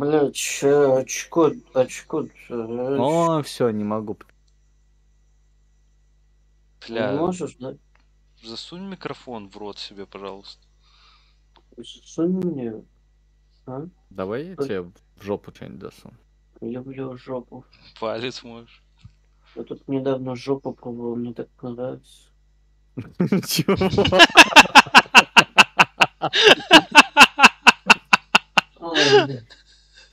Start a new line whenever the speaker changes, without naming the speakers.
Блядь, че, очко, очко. э,
О, все, не могу.
Не
Бля,
можешь, да?
засунь микрофон в рот себе, пожалуйста.
Засунь мне. А?
Давай я
Ой.
тебе в жопу что-нибудь досуну.
Люблю жопу.
Палец можешь.
Я тут недавно жопу пробовал, мне так нравится.
Чего?
Ой,